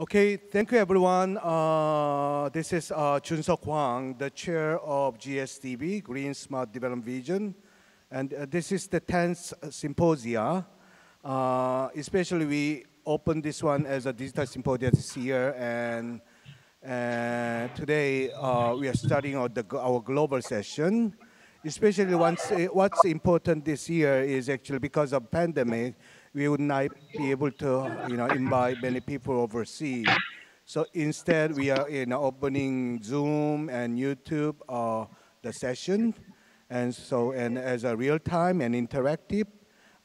Okay, thank you everyone. Uh, this is uh, Jun Seok Hwang, the chair of GSDV, Green Smart Development Vision. And uh, this is the 10th symposia. Uh, especially we opened this one as a digital symposium this year. And, and today uh, we are starting our, the, our global session. Especially once, what's important this year is actually because of pandemic, we would not be able to, you know, invite many people overseas. So instead, we are you know, opening Zoom and YouTube uh, the session, and so and as a real time and interactive,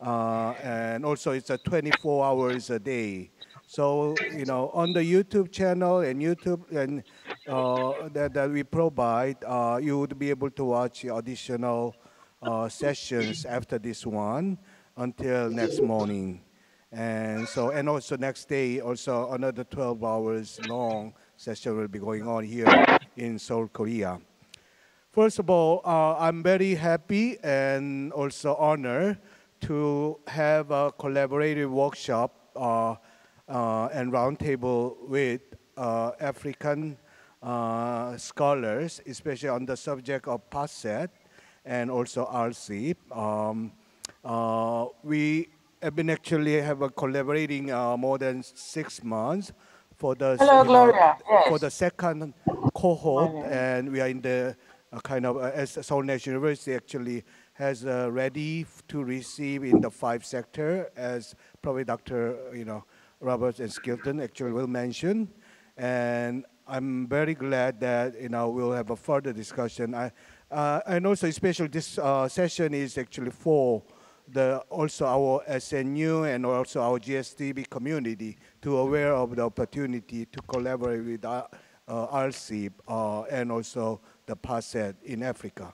uh, and also it's a 24 hours a day. So you know, on the YouTube channel and YouTube and uh, that, that we provide, uh, you would be able to watch additional uh, sessions after this one until next morning. And so, and also next day, also another 12 hours long session will be going on here in Seoul, Korea. First of all, uh, I'm very happy and also honored to have a collaborative workshop uh, uh, and roundtable with uh, African uh, scholars, especially on the subject of PASET and also RSIF. Um, uh, we have been actually have a collaborating uh, more than six months for the Hello, Gloria. Yes. for the second cohort, and we are in the uh, kind of uh, as Seoul National University actually has uh, ready to receive in the five sector as probably Dr. you know Roberts and Skilton actually will mention, and I'm very glad that you know we'll have a further discussion. I, uh, and also especially this uh, session is actually for the, also our SNU and also our GSDV community to aware of the opportunity to collaborate with uh, uh, RSIF uh, and also the PASET in Africa.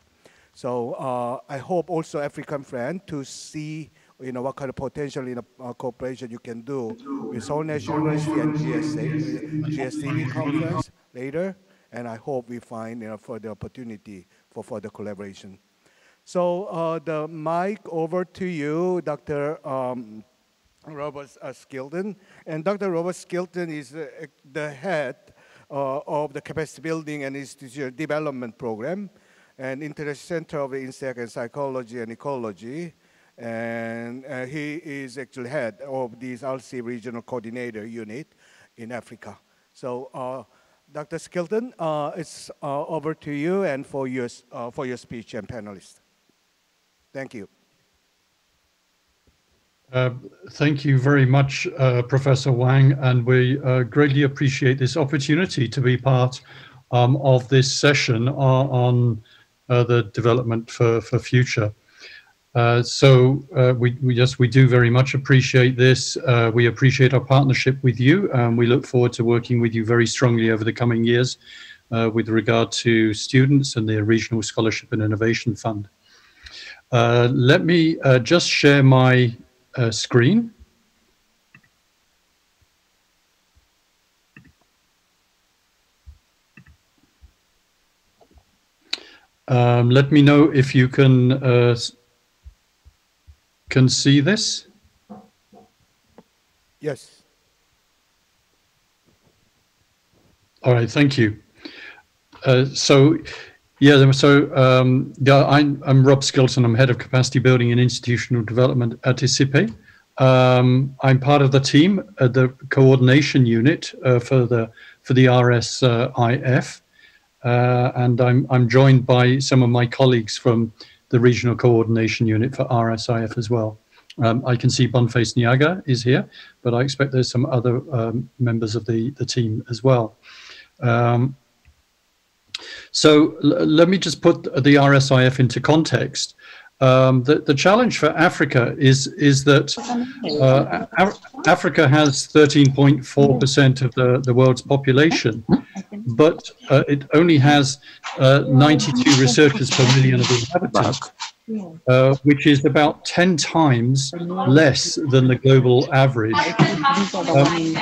So uh, I hope also African friend to see you know, what kind of potential in a uh, cooperation you can do with Seoul National University and GSA, GSDV conference later. And I hope we find you know, further opportunity for further collaboration. So uh, the mic over to you, Dr. Um, Robert uh, Skilton. And Dr. Robert Skilton is uh, the head uh, of the Capacity Building and Institutional Development Program and International Center of Insect and Physiology and Ecology. And uh, he is actually head of this RC Regional Coordinator Unit in Africa. So uh, Dr. Skilton, it's over to you and for your, for your speech and panelists. Thank you. Uh, thank you very much, uh, Professor Wang, and we uh, greatly appreciate this opportunity to be part um, of this session on uh, the development for, for future. Uh, so uh, we, we just we do very much appreciate this. we appreciate our partnership with you, and we look forward to working with you very strongly over the coming years with regard to students and the Regional Scholarship and Innovation Fund. Uh, let me uh, just share my uh, screen. Um, let me know if you can uh, can see this. Yes. All right, thank you. Uh, so yeah, so um, yeah, I'm, I'm, Rob Skilton. I'm head of capacity building and institutional development at icipe. Um, I'm part of the team at the coordination unit uh, for the for the RSIF, uh, and I'm I'm joined by some of my colleagues from the regional coordination unit for RSIF as well. Um, I can see Boniface Nyaga is here, but I expect there's some other um, members of the the team as well. Um, so let me just put the RSIF into context. Um, the, the challenge for Africa is is that uh, Af Africa has 13.4% of the, the world's population, but uh, it only has uh, 92 researchers per million of inhabitants, uh, which is about 10 times less than the global average. Um,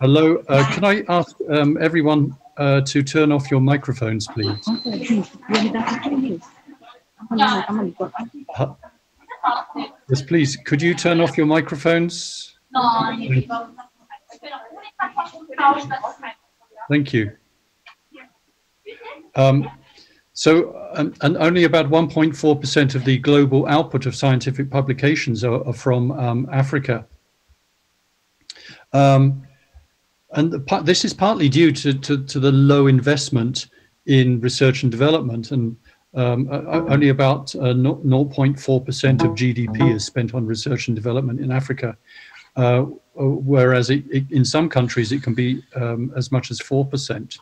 hello, uh, can I ask um, everyone uh, to turn off your microphones, please. Uh, yes, please. Could you turn off your microphones? Thank you. Um, so, and, and, only about 1.4% of the global output of scientific publications are, are from um, Africa. Um, and the, this is partly due to, to, to, the low investment in research and development. And um, only about uh, 0.4% of GDP is spent on research and development in Africa. Uh, whereas it, it, in some countries it can be um, as much as 4%.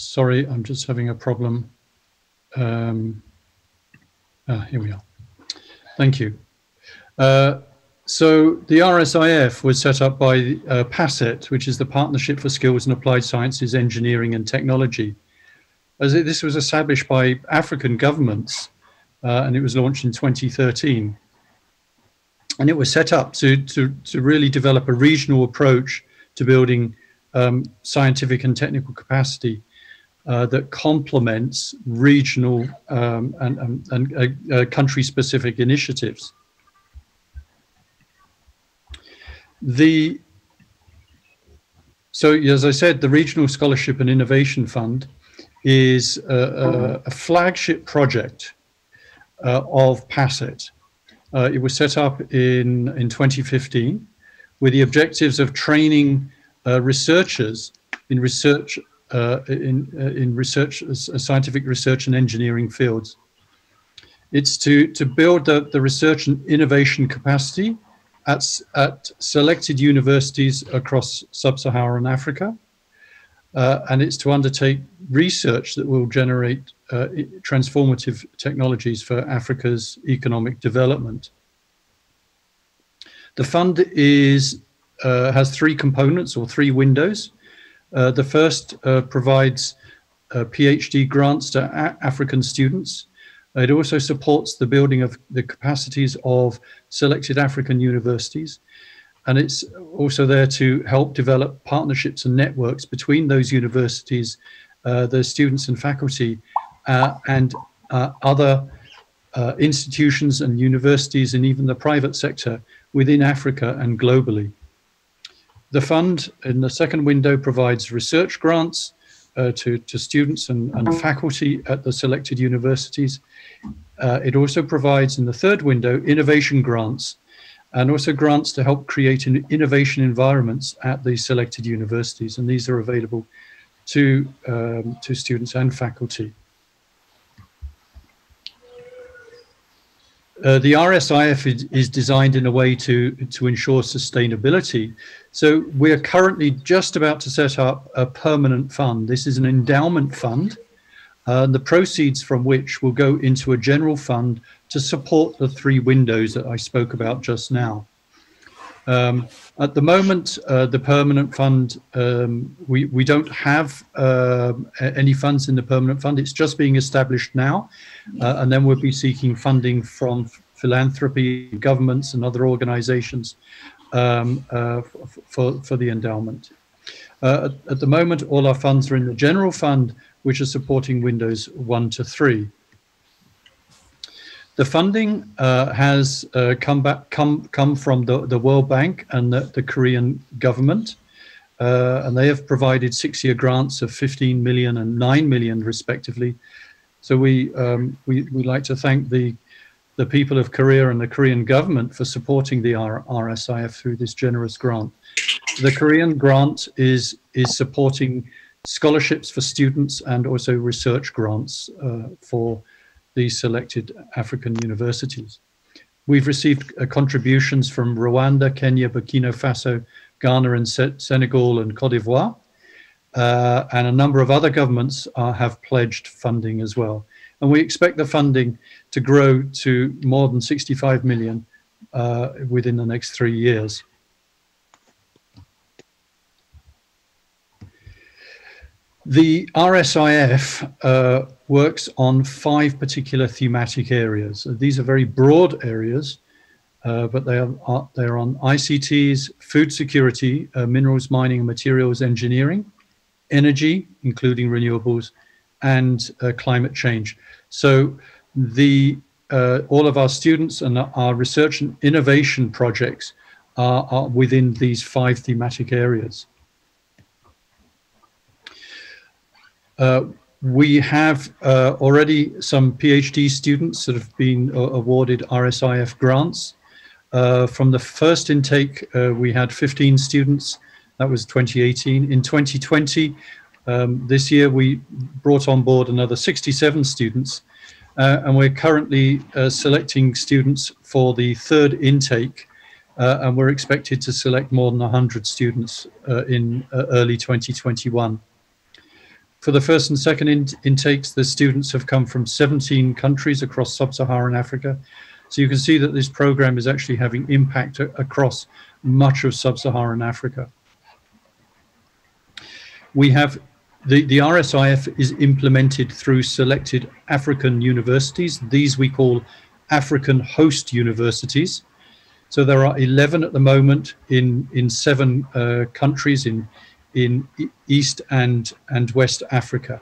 Sorry, I'm just having a problem. Um, ah, here we are. Thank you. Uh, so the RSIF was set up by uh, PASET, which is the Partnership for Skills and Applied Sciences, Engineering and Technology. As it, this was established by African governments, uh, and it was launched in 2013. And it was set up to, to, to really develop a regional approach to building um, scientific and technical capacity uh, that complements regional um, and, and, and uh, uh country-specific initiatives. The so as I said, the Regional Scholarship and Innovation Fund is a, a, a flagship project uh, of PASET. Uh, it was set up in, in 2015 with the objectives of training researchers in research uh, in, uh, in research, uh, scientific research and engineering fields. It's to, to build the, the research and innovation capacity at, at selected universities across sub-Saharan Africa. Uh, and it's to undertake research that will generate uh, transformative technologies for Africa's economic development. The fund is, uh, has three components or three windows. Uh, the first uh, provides uh, PhD grants to African students it also supports the building of the capacities of selected African universities. And it's also there to help develop partnerships and networks between those universities, uh, the students and faculty, uh, and uh, other uh, institutions and universities, and even the private sector within Africa and globally. The fund in the second window provides research grants uh, to, to students and, and faculty at the selected universities. Uh, it also provides in the third window innovation grants and also grants to help create innovation environments at the selected universities. And these are available to, um, to students and faculty. Uh, the RSIF is, is, designed in a way to, to ensure sustainability. So we're currently just about to set up a permanent fund. This is an endowment fund, uh, the proceeds from which will go into a general fund to support the three windows that I spoke about just now. Um, at the moment, uh, the permanent fund, um, we, we don't have uh, any funds in the permanent fund. It's just being established now. Uh, and then we'll be seeking funding from philanthropy, governments and other organizations um, uh, for, for the endowment. Uh, at, at, the moment, all our funds are in the general fund, which are supporting Windows 1 to 3. The funding uh, has uh, come back come come from the, the World Bank and the, the Korean government, uh, and they have provided six-year grants of 15 million and 9 million respectively. So we um, we we like to thank the the people of Korea and the Korean government for supporting the R RSIF through this generous grant. The Korean grant is is supporting scholarships for students and also research grants uh, for these selected African universities. We've received uh, contributions from Rwanda, Kenya, Burkina Faso, Ghana, and Se Senegal and Cote d'Ivoire. Uh, and a number of other governments uh, have pledged funding as well. And we expect the funding to grow to more than 65 million uh, within the next three years. The RSIF uh, works on five particular thematic areas. These are very broad areas, uh, but they are, they're on ICTs, food security, uh, minerals, mining and materials engineering, energy, including renewables, and uh, climate change. So the uh, all of our students and our research and innovation projects are, are within these five thematic areas. Uh, we have uh, already some PhD students that have been uh, awarded RSIF grants. Uh, from the first intake, uh, we had 15 students. That was 2018. In 2020, um, this year, we brought on board another 67 students. Uh, and we're currently selecting students for the third intake. and we're expected to select more than 100 students in early 2021. For the first and second in intakes, the students have come from 17 countries across sub-Saharan Africa. So you can see that this program is actually having impact across much of sub-Saharan Africa. We have the, the RSIF is implemented through selected African universities. These we call African host universities. So there are 11 at the moment in, in seven uh, countries in, in East and, and West Africa.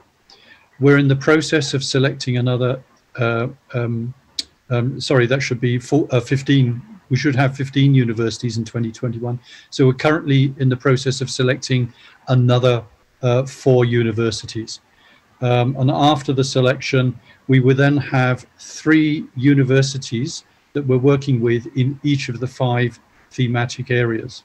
We're in the process of selecting another, uh, um, um, sorry, that should be four, uh, 15. We should have 15 universities in 2021. So we're currently in the process of selecting another uh, four universities. Um, and after the selection, we will then have three universities that we're working with in each of the five thematic areas.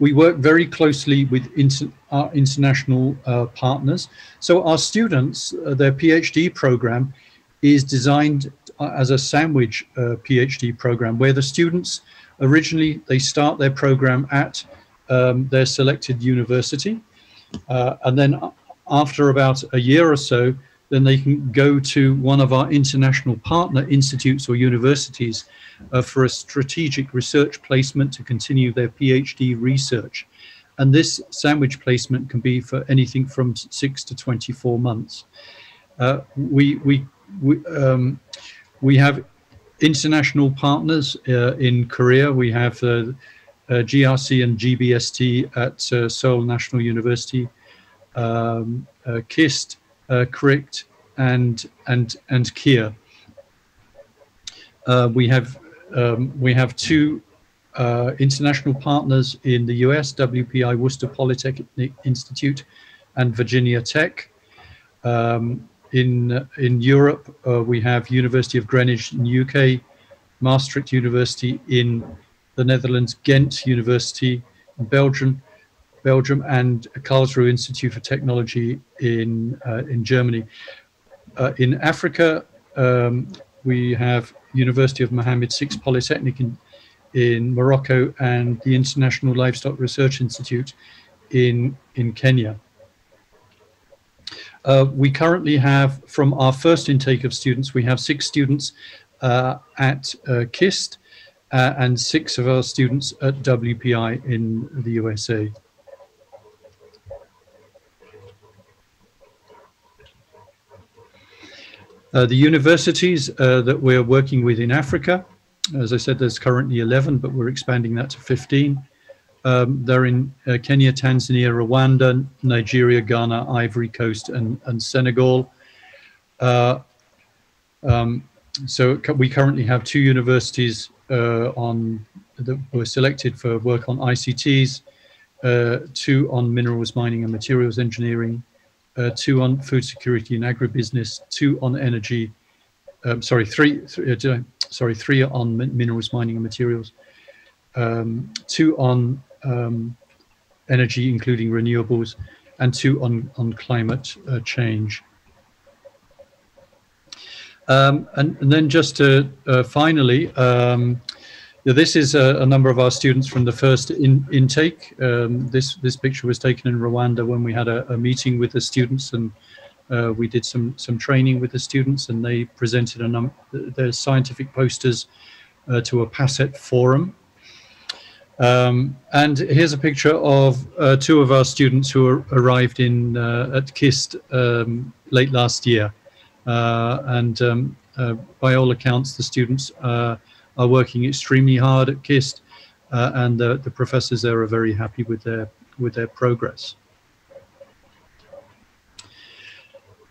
We work very closely with inter our international uh, partners. So our students, uh, their PhD program is designed uh, as a sandwich uh, PhD program where the students originally, they start their program at um, their selected university. Uh, and then after about a year or so, then they can go to one of our international partner institutes or universities uh, for a strategic research placement to continue their PhD research. And this sandwich placement can be for anything from six to 24 months. Uh, we, we, we, um, we have international partners uh, in Korea. We have uh, uh, GRC and GBST at uh, Seoul National University, um, KIST, uh, and and and KIA. Uh, we have um, we have two uh, international partners in the US: WPI Worcester Polytechnic Institute and Virginia Tech. Um, in in Europe, uh, we have University of Greenwich in UK, Maastricht University in the Netherlands, Ghent University in Belgium, Belgium, and Karlsruhe Institute for Technology in uh, in Germany. Uh, in Africa, um, we have University of Mohammed VI Polytechnic in, in Morocco and the International Livestock Research Institute in, in Kenya. Uh, we currently have, from our first intake of students, we have six students uh, at uh, KIST uh, and six of our students at WPI in the USA. Uh, the universities uh, that we're working with in Africa, as I said, there's currently 11, but we're expanding that to 15. Um, they're in uh, Kenya, Tanzania, Rwanda, Nigeria, Ghana, Ivory Coast, and, and Senegal. Uh, um, so we currently have two universities uh, on that were selected for work on ICTs, uh, two on minerals mining and materials engineering, uh, two on food security and agribusiness, two on energy, um, sorry, three, th uh, sorry, three on minerals, mining and materials, um, two on um, energy, including renewables, and two on, on climate uh, change. Um, and, and, then just to, uh, finally, um, this is a, a, number of our students from the first in, intake. Um, this this picture was taken in Rwanda when we had a, a meeting with the students, and uh, we did some some training with the students, and they presented a number their scientific posters uh, to a PASET forum. Um, and here's a picture of uh, two of our students who arrived in uh, at KIST um, late last year, uh, and um, uh, by all accounts, the students are working extremely hard at KIST, uh, and the, the professors there are very happy with their with their progress.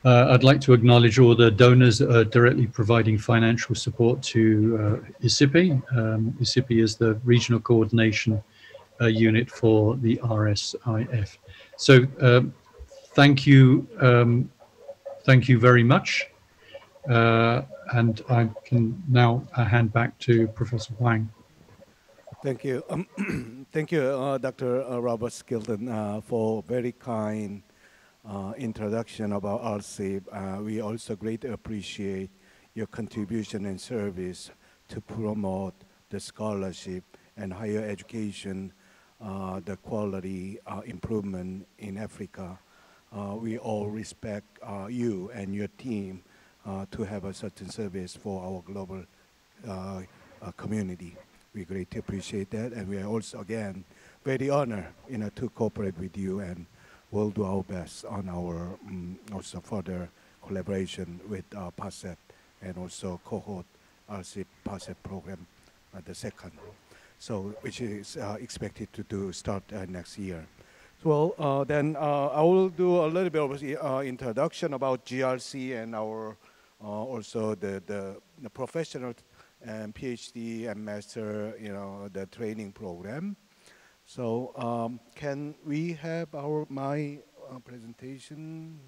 Uh, I'd like to acknowledge all the donors that are directly providing financial support to uh, icipe. Um, icipe is the regional coordination uh, unit for the RSIF. So um, thank you, um, thank you very much. Uh, and I can now uh, hand back to Professor Wang. Thank you. Um, thank you, uh, Dr. Robert Skilton, for very kind uh, introduction about uh, we also greatly appreciate your contribution and service to promote the scholarship and higher education, uh, the quality uh, improvement in Africa. Uh, we all respect uh, you and your team to have a certain service for our global community. We greatly appreciate that, and we are also, again, very honored you know, to cooperate with you and we'll do our best on our um, also further collaboration with uh, and also cohort RSIF PASET program, uh, the second. So which is uh, expected to do start uh, next year. Well, uh, then uh, I will do a little bit of uh, introduction about GRC and our also the, the, the professional and PhD and master, you know, the training program. So um, can we have our my uh, presentation?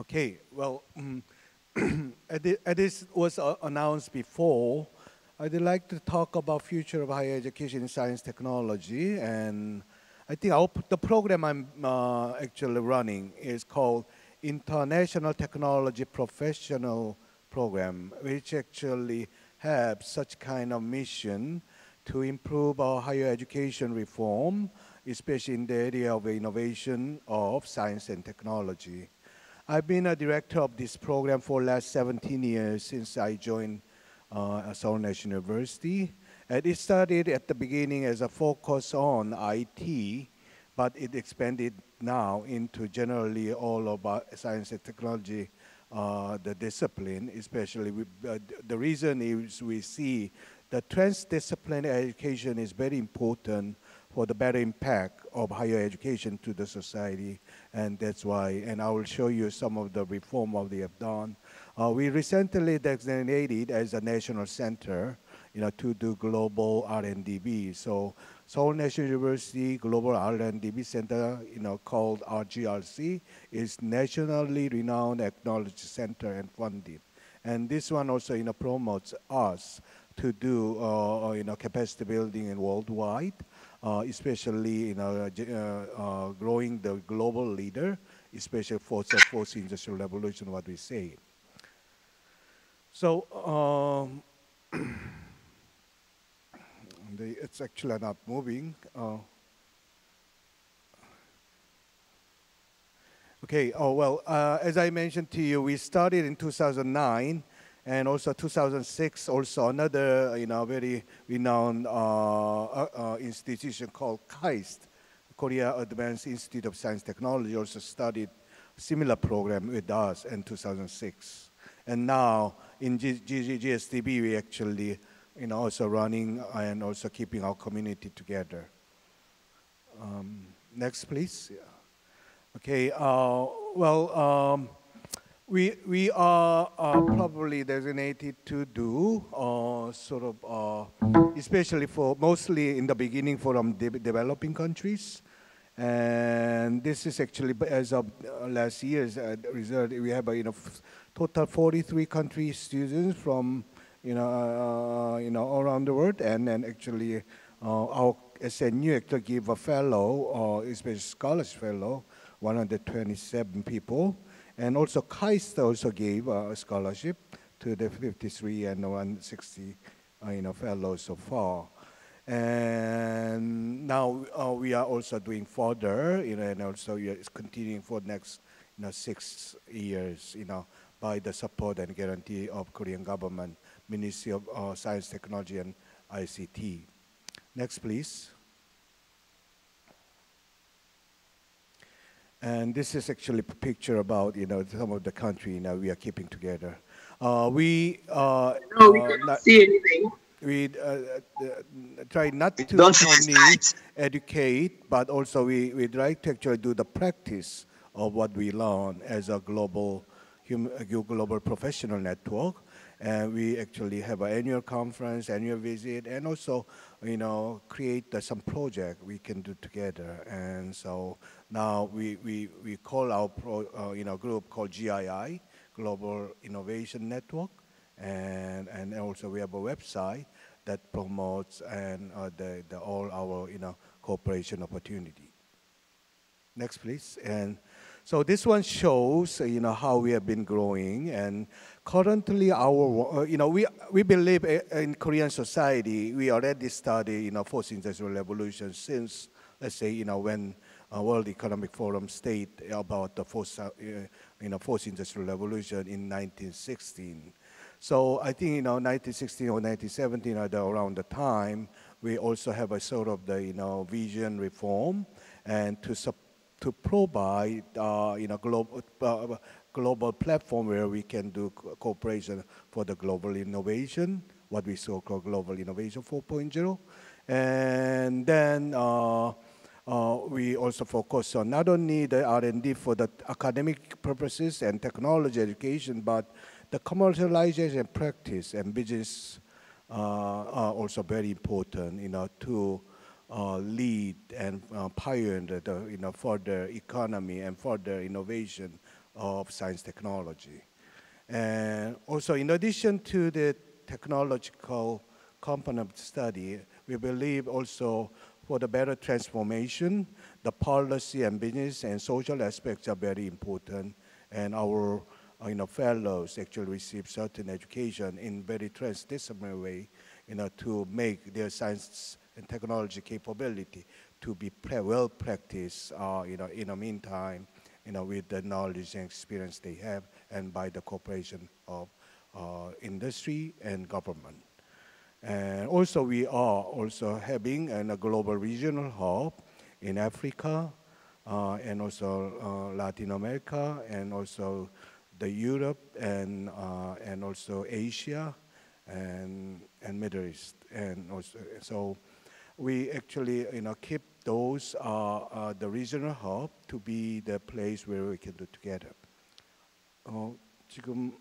Okay, well, um, this was uh, announced before, I'd like to talk about future of higher education in science technology. And I think our, the program I'm uh, actually running is called international technology professional program, which actually have such kind of mission to improve our higher education reform, especially in the area of innovation of science and technology. I've been a director of this program for last 17 years since I joined uh, Seoul National University. And it started at the beginning as a focus on IT, but it expanded now into generally all about science and technology, uh, the discipline, especially uh, the reason is we see the transdisciplinary education is very important for the better impact of higher education to the society, and that's why, and I will show you some of the reform of the have done. Uh, we recently designated as a national center, you know, to do global R&DB. So Seoul National University Global R&DB Center, you know, called RGRC, is nationally renowned technology center and funded. And this one also, you know, promotes us to do, uh, uh you know, capacity building in worldwide, uh, especially, you know, uh, uh, growing the global leader, especially for the fourth industrial revolution, what we say. So, um, the, it's actually not moving. Uh, okay, oh well, uh, as I mentioned to you, we started in 2009 and also 2006 also another you know very renowned uh, uh, uh institution called KAIST, Korea Advanced Institute of Science Technology also studied similar program with us in 2006. And now in G G GSDV we actually you know, also running and also keeping our community together. Um, next, please. Yeah. Okay. Uh, well, um, we we are uh, probably designated to do uh, sort of, uh, especially for mostly in the beginning for um, de developing countries. And this is actually, as of uh, last year's uh, result, we have, you know, total 43 country students from you know, uh, you know, around the world. And then actually, uh, our SNU actually give a fellow, uh, especially scholars fellow, 127 people. And also KAIST also gave a scholarship to the 53 and 160, uh, you know, fellows so far. And now uh, we are also doing further, you know, and also it's continuing for the next, you know, six years, you know, by the support and guarantee of Korean government Ministry of uh, Science, Technology, and ICT. Next, please. And this is actually a picture about, you know, some of the country now we are keeping together. Uh, we, uh, no, we uh, cannot see anything. we uh, uh, try not We to don't only educate, but also we, we try to actually do the practice of what we learn as a global, hum, a global professional network. And we actually have an annual conference, annual visit, and also, you know, create uh, some project we can do together. And so now we, we, we call our pro, uh, you know, group called GII, Global Innovation Network and and also we have a website that promotes and uh, the, the all our you know cooperation opportunity. Next, please. And so this one shows uh, you know how we have been growing and currently our uh, you know we we believe uh, in Korean society we already study you know fourth industrial revolution since let's say you know when uh, World Economic Forum state about the fourth uh, you know fourth industrial revolution in 1916 so I think, you know, 1916 or 1917 are the, around the time, we also have a sort of the, you know, vision reform and to, sup, to provide, uh, you know, global, uh, global platform where we can do co- cooperation for the global innovation, what we so call Global Innovation 4.0. And then uh, uh, we also focus on not only the R&D for the academic purposes and technology education, but the commercialization practice and business uh, are also very important, you know, to uh, lead and uh, pioneer the, you know, further economy and further innovation of science technology. And also, in addition to the technological component study, we believe also for the better transformation, the policy and business and social aspects are very important. And our uh, you know, fellows actually receive certain education in very transdisciplinary way, you know, to make their science and technology capability to be well practiced, uh, you know, in the meantime, you know, with the knowledge and experience they have, and by the cooperation of uh, industry and government. And also, we are also having an, a global regional hub in Africa, uh, and also uh, Latin America, and also the Europe and uh, and also Asia, and and Middle East, and also so we actually you know keep those uh, uh, the regional hub to be the place where we can do together. 어, 지금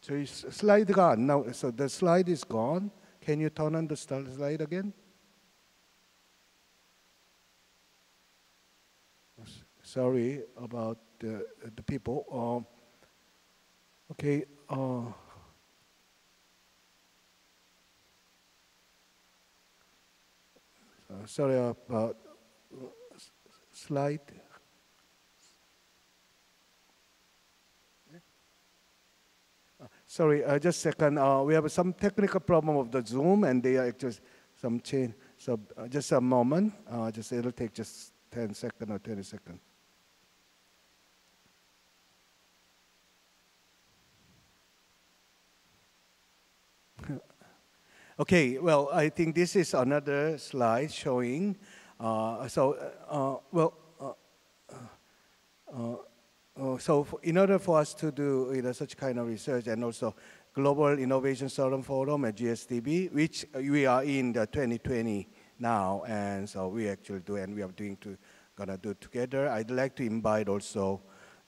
저희 스- 슬라이드가 안 나오. So the slide is gone. Can you turn on the star- slide again? S- Sorry about the the people. Um, okay. Uh, sorry about uh, slide. Sorry, uh, just a second. Uh, we have some technical problem of the Zoom, and they are just some change. So uh, just a moment. Uh, just it'll take just 10 seconds or 20 seconds. Okay, well, I think this is another slide showing. Uh, so, uh, well, uh, uh, uh, so in order for us to do you know, such kind of research and also Global Innovation Forum Forum at GSDV, which we are in the 2020 now, and so we actually do, and we are doing to, gonna do together. I'd like to invite also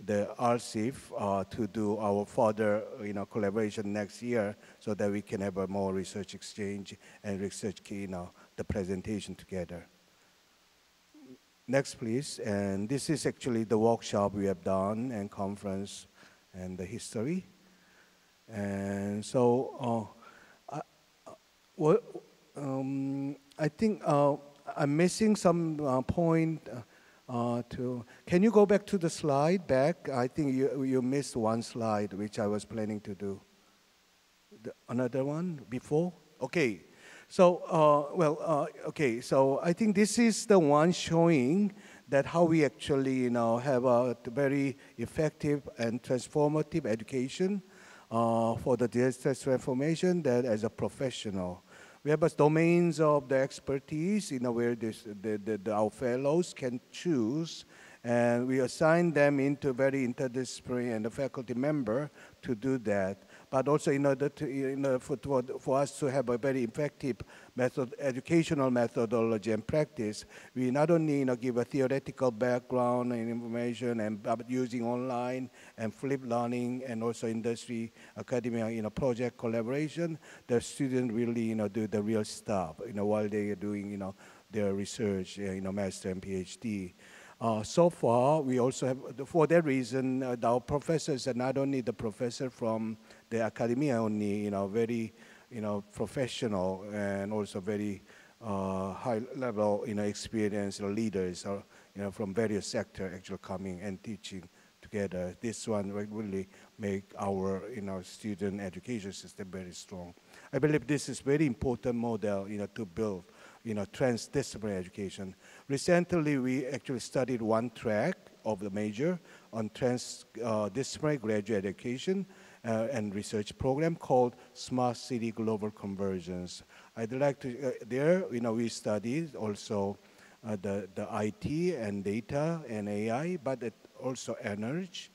the RSIF uh, to do our further, you know, collaboration next year, so that we can have a more research exchange and research, you know, the presentation together. Next, please. And this is actually the workshop we have done and conference and the history. And so, uh, I, uh, um, I think uh, I'm missing some uh, point uh, to. Can you go back to the slide back? I think you, you missed one slide, which I was planning to do. The, another one before? Okay. So, uh, well, uh, okay, so I think this is the one showing that how we actually, you know, have a very effective and transformative education uh, for the digital transformation that as a professional. We have a domains of the expertise, you know, where this, the, the, the, our fellows can choose, and we assign them into very interdisciplinary and the faculty member to do that. But also in order to, in order for, for us to have a very effective method, educational methodology and practice, we not only you know, give a theoretical background and information and using online and flip learning and also industry, academia, you know, project collaboration, the students really, you know, do the real stuff, you know, while they are doing, you know, their research, you know, master and PhD. Uh, so far, we also have, for that reason, uh, our professors are not only the professor from the academia only, you know, very, you know, professional and also very uh, high level, you know, experienced leaders, or, you know, from various sectors actually coming and teaching together. This one really make our, you know, student education system very strong. I believe this is very important model, you know, to build you know, transdisciplinary education. Recently, we actually studied one track of the major on transdisciplinary uh, graduate education uh, and research program called Smart City Global Convergence. I'd like to, uh, there, you know, we studied also uh, the, the IT and data and AI, but also energy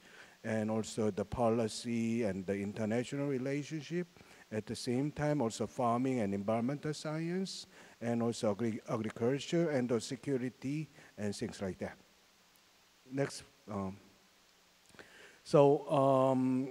and also the policy and the international relationship. At the same time, also farming and environmental science, and also agri agriculture and the security and things like that. Next. Um, so um,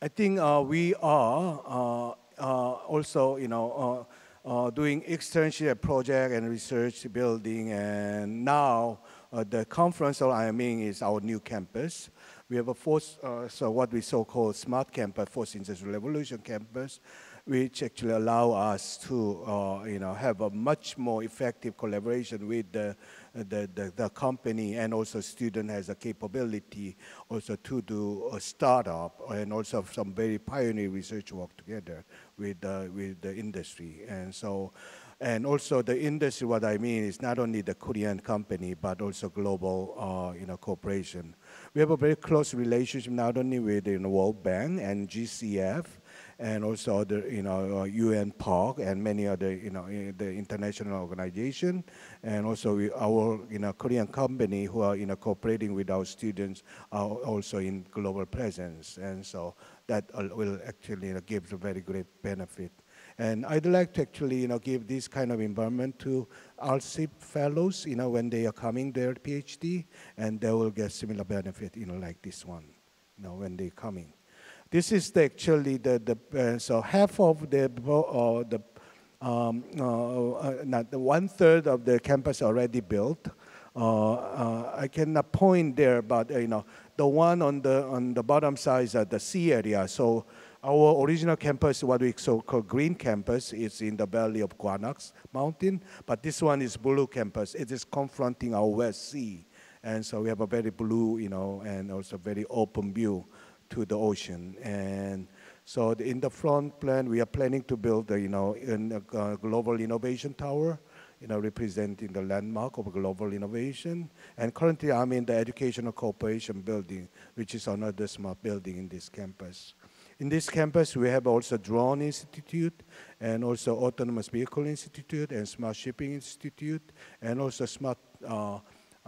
I think uh, we are uh, uh, also, you know, uh, uh, doing extension project and research building, and now uh, the conference of IMing is our new campus. We have a fourth, so what we so-called smart campus, fourth industrial revolution campus, which actually allow us to, uh, you know, have a much more effective collaboration with the, the, the, the, company and also student has a capability also to do a startup and also some very pioneer research work together with, uh, with the industry. And so, and also the industry, what I mean is not only the Korean company, but also global, uh, you know, cooperation. We have a very close relationship not only with the you know, World Bank and GCF, and also other, you know, UN uh, POC and many other, you know, the international organization, and also we, our, you know, Korean company who are, you know, cooperating with our students are also in global presence, and so that will actually you know, give a very great benefit. And I'd like to actually, you know, give this kind of environment to RSIF fellows, you know, when they are coming their PhD, and they will get similar benefit, you know, like this one, you know, when they're coming. This is the, actually the, the uh, so half of the, uh, the um, uh, uh, not the one third of the campus already built. Uh, I cannot point there, but you know the one on the on the bottom side is the sea area. So our original campus, what we so call green campus, is in the valley of Gwanak Mountain, but this one is blue campus. It is confronting our West Sea, and so we have a very blue, you know, and also very open view to the ocean. And so in the front plan, we are planning to build, a, you know, a, a global innovation tower, you know, representing the landmark of global innovation. And currently, I'm in the educational cooperation building, which is another smart building in this campus. In this campus, we have also Drone Institute and also Autonomous Vehicle Institute and Smart Shipping Institute and also Smart uh,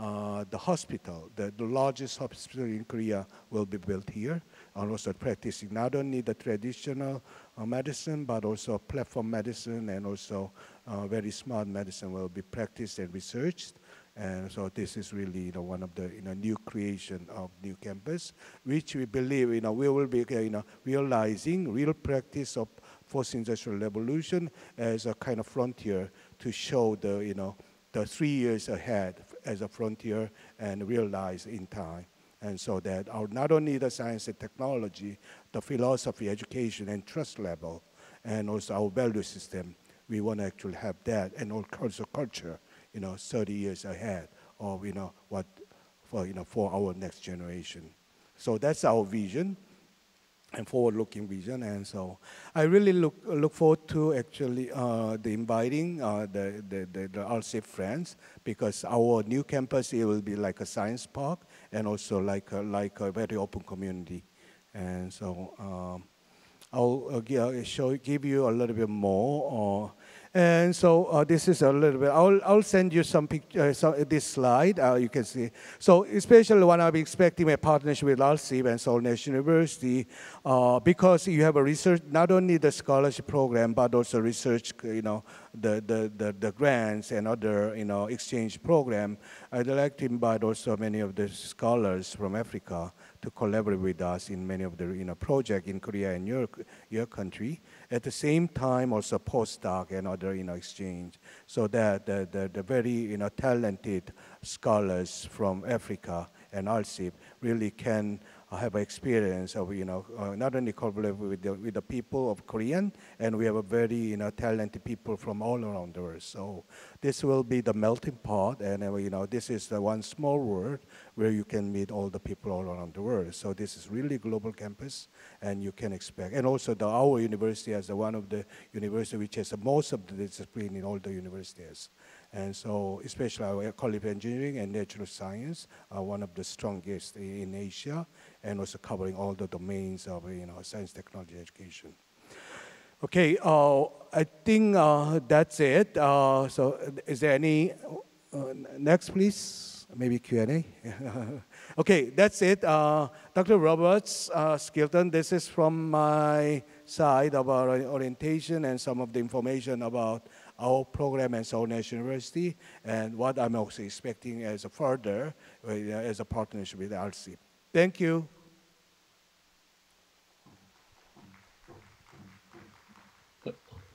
uh, the hospital, the, the largest hospital in Korea will be built here, and also practicing not only the traditional uh, medicine, but also platform medicine and also uh, very smart medicine will be practiced and researched. And so this is really you know, one of the you know, new creation of new campus, which we believe you know, we will be you know, realizing real practice of fourth industrial revolution as a kind of frontier to show the, you know, the three years ahead as a frontier and realize in time. And so that our, not only the science and technology, the philosophy, education, and trust level, and also our value system, we want to actually have that, and also culture, you know, 30 years ahead of, you know, what, for, you know, for our next generation. So that's our vision and forward-looking vision. And so I really look look forward to actually uh, the inviting uh, the, the, the, the friends because our new campus it will be like a science park and also like a, like a very open community. And so um, I'll uh, show, give you a little bit more. Uh, And so uh, this is a little bit. I'll, I'll send you some picture, uh, some, this slide. Uh, you can see. So especially when I'm expecting a partnership with RSIF and Seoul National University, uh, because you have a research, not only the scholarship program, but also research, you know, the, the, the, the grants and other, you know, exchange program. I'd like to invite also many of the scholars from Africa to collaborate with us in many of the, you know, projects in Korea and your, your country. At the same time, also postdoc and other you know, exchange, so that the, the, the very you know, talented scholars from Africa and RSIF really can have experience of, you know, uh, not only collaborate with the, with the people of Korean, and we have a very, you know, talented people from all around the world. So this will be the melting pot, and, uh, you know, this is the one small world where you can meet all the people all around the world. So this is really global campus, and you can expect. And also the, our university as one of the university which has most of the discipline in all the universities. And so especially our College of Engineering and Natural Science are one of the strongest in Asia and also covering all the domains of you know, science, technology, education. Okay, uh, I think uh, that's it. Uh, so is there any, uh, next please, maybe Q&A? okay, that's it. Uh, Dr. Roberts uh, Skilton, this is from my side about orientation and some of the information about our program at Seoul National University and what I'm also expecting as a further, as a partnership with RSIF. Thank you.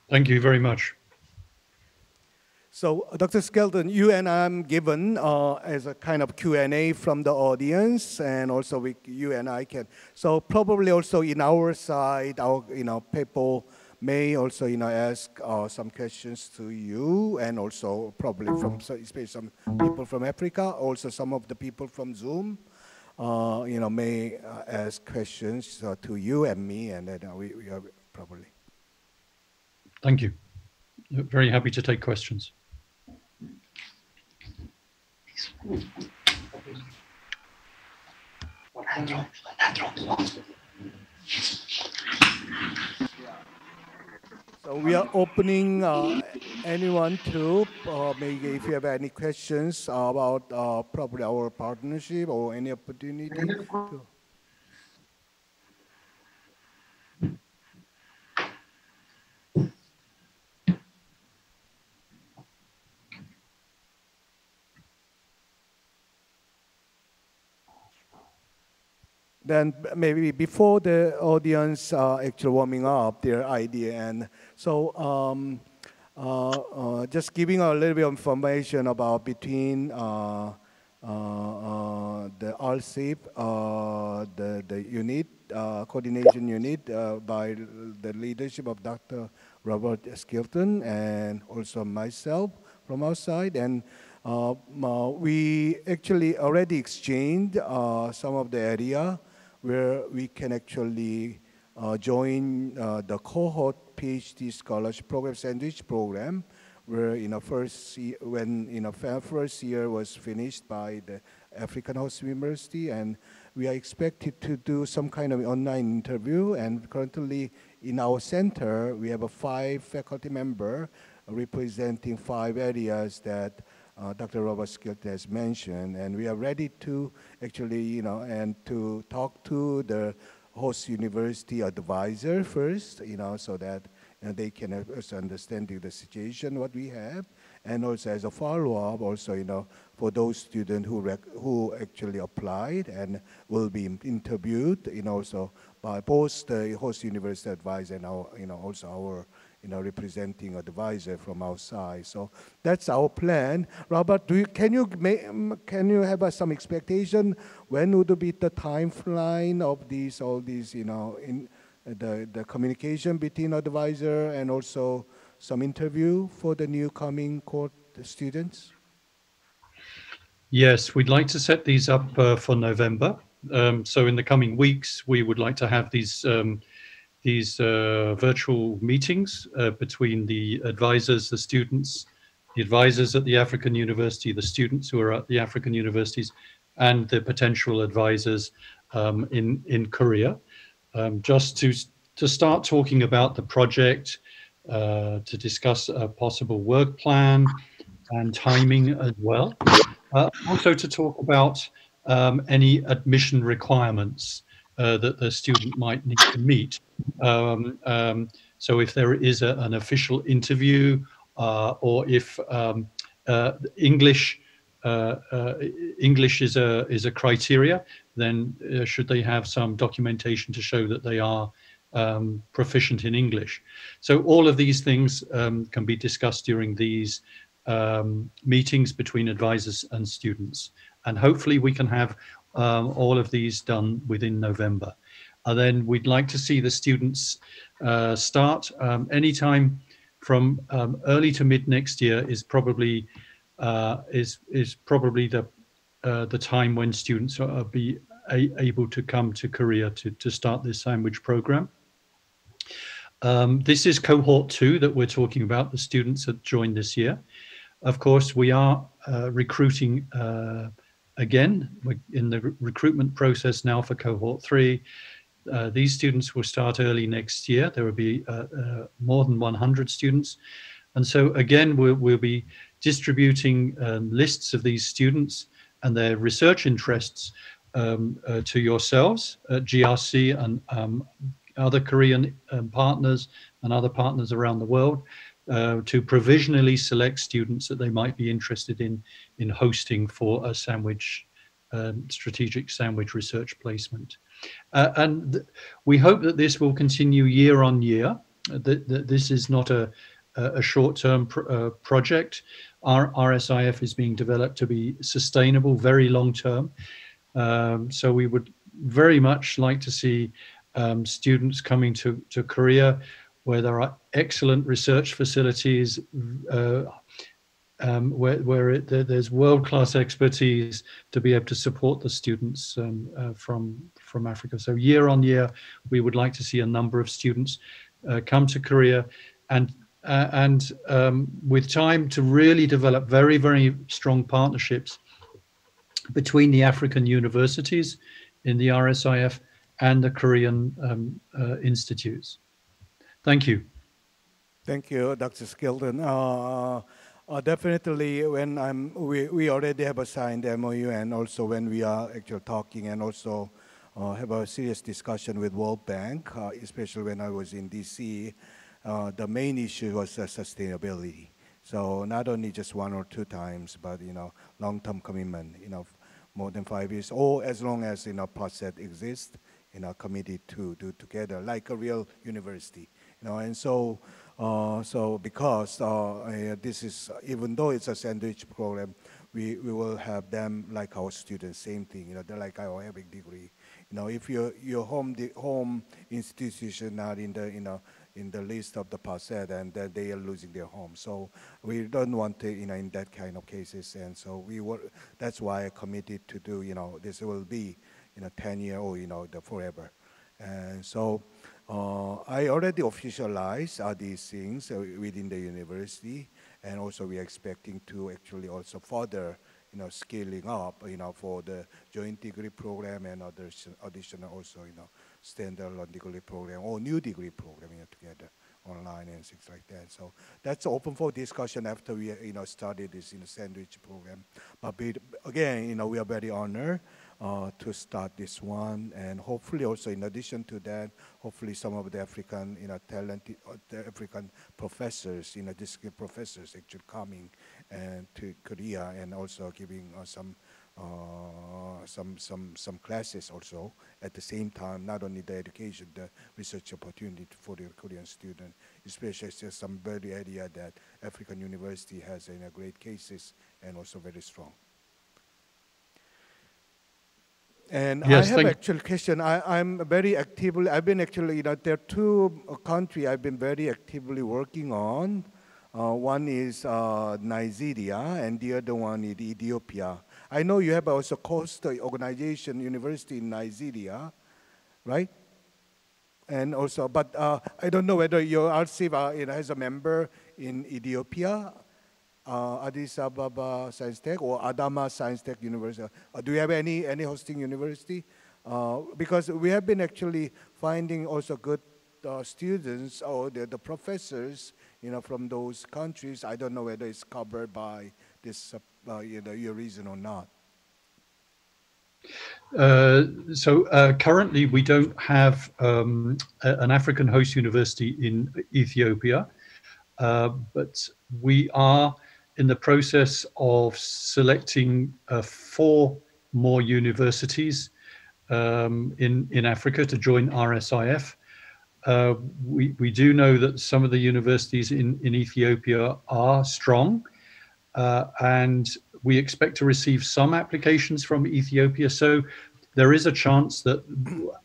Thank you very much. So, Dr. Skilton, you and I'm given uh, as a kind of Q&A from the audience, and also we, you and I can. So probably also in our side, our you know people may also you know ask uh, some questions to you, and also probably from especially some people from Africa, also some of the people from Zoom uh, you know, may uh, ask questions uh, to you and me, and then we, we are probably. Thank you. Very happy to take questions. So we are opening uh, anyone to, uh, maybe if you have any questions about uh, probably our partnership or any opportunity. To then maybe before the audience uh, actually warming up their idea. And so um, just giving a little bit of information about between uh, uh, uh, the ALSIP, the, the unit, coordination unit by the leadership of Dr. Robert Skilton and also myself from our side. And we actually already exchanged some of the area where we can actually uh, join uh, the cohort PhD scholarship program, sandwich program, where in a first year, when in a first year was finished by the African Host University, and we are expected to do some kind of online interview. And currently, in our center, we have a five faculty member representing five areas that uh, Dr. Robert Skilt has mentioned, and we are ready to actually, you know, and to talk to the host university advisor first, you know, so that know, they can help us understand the situation what we have, and also as a follow-up, also, you know, for those students who who actually applied and will be interviewed, you know, also by both the host university advisor and our, you know, also our you know, representing advisor from outside. So that's our plan. Robert, do you, can you can you have uh, some expectation when would be the timeline of these all these you know in the the communication between advisor and also some interview for the new coming court students? Yes, we'd like to set these up uh, for November. Um, so in the coming weeks, we would like to have these. Um, these uh, virtual meetings uh, between the advisors, the students, the advisors at the African university, the students who are at the African universities, and the potential advisors um, in, in Korea, um, just to, to start talking about the project, uh, to discuss a possible work plan and timing as well. Uh, also to talk about um, any admission requirements uh, that the student might need to meet. Um, um, so if there is a, an official interview uh, or if um, uh, English uh, English is a is a criteria, then uh, should they have some documentation to show that they are um, proficient in English? So all of these things um, can be discussed during these um, meetings between advisors and students, and hopefully we can have um, all of these done within November. And then we'd like to see the students uh, start um, anytime from um, early to mid next year is probably uh, is is probably the uh, the time when students are be able to come to Korea to to start this sandwich program. Um, this is cohort two that we're talking about, the students that joined this year. Of course, we are uh, recruiting uh, again we're in the re recruitment process now for cohort three. Uh, these students will start early next year. There will be uh, uh, more than 100 students. And so again, we'll, we'll be distributing um, lists of these students and their research interests um, uh, to yourselves at GRC and um, other Korean um, partners and other partners around the world uh, to provisionally select students that they might be interested in in hosting for a sandwich um, strategic sandwich research placement. Uh, and we hope that this will continue year on year, that, that this is not a, a short-term pr uh, project. Our RSIF is being developed to be sustainable, very long-term. Um, so we would very much like to see um, students coming to, to Korea where there are excellent research facilities, uh, um, where, where it, there's world-class expertise to be able to support the students um, uh, from, from Africa. So year on year, we would like to see a number of students uh, come to Korea and uh, and um, with time to really develop very, very strong partnerships between the African universities in the RSIF and the Korean um, uh, institutes. Thank you. Thank you, Dr. Skilton. Uh, uh, definitely, when I'm, we, we already have a signed MOU, and also when we are actually talking, and also uh, have a serious discussion with World Bank, uh, especially when I was in DC, uh, the main issue was sustainability. So not only just one or two times, but you know, long-term commitment, you know, more than five years, or as long as you know process exists, you know, committed to do together like a real university, you know, and so. Uh, so because uh, uh, this is, even though it's a sandwich program, we, we will have them like our students, same thing, you know, they're like our having degree. You know, if your your home the home institution not in the you know in the list of the PASET and then they are losing their home. So we don't want to, you know, in that kind of cases. And so we were, that's why I committed to do, you know, this will be, you know, 10 year or, you know, the forever. And so uh, I already officialized uh, these things uh, within the university. And also we're expecting to actually also further, you know, scaling up, you know, for the joint degree program and other additional also, you know, standalone degree program or new degree program you know, together online and things like that. So that's open for discussion after we you know started this in a sandwich program. But be, again, you know, we are very honored uh, to start this one, and hopefully also in addition to that, hopefully some of the African you know talented uh, the African professors, you know, discipline professors actually coming and to Korea and also giving uh, some uh, some, some, some classes also at the same time, not only the education, the research opportunity for the Korean student, especially some very area that African University has in a great cases and also very strong. And yes, I have actual question. I, am very actively, I've been actually, you know, there are two uh, countries I've been very actively working on. Uh, one is uh, Nigeria and the other one is Ethiopia. I know you have also Coast Organization University in Nigeria, right? And also, but uh, I don't know whether your RSIF uh, has a member in Ethiopia, uh, Addis Ababa Science Tech or Adama Science Tech University. Uh, do you have any, any hosting university? Uh, because we have been actually finding also good the students or the, the professors, you know, from those countries, I don't know whether it's covered by this, uh, you know, your reason or not. Uh, so uh, currently we don't have um, a, an African host university in Ethiopia, uh, but we are in the process of selecting uh, four more universities um, in, in Africa to join RSIF. Uh, we, we do know that some of the universities in, in Ethiopia are strong, uh, and we expect to receive some applications from Ethiopia. So there is a chance that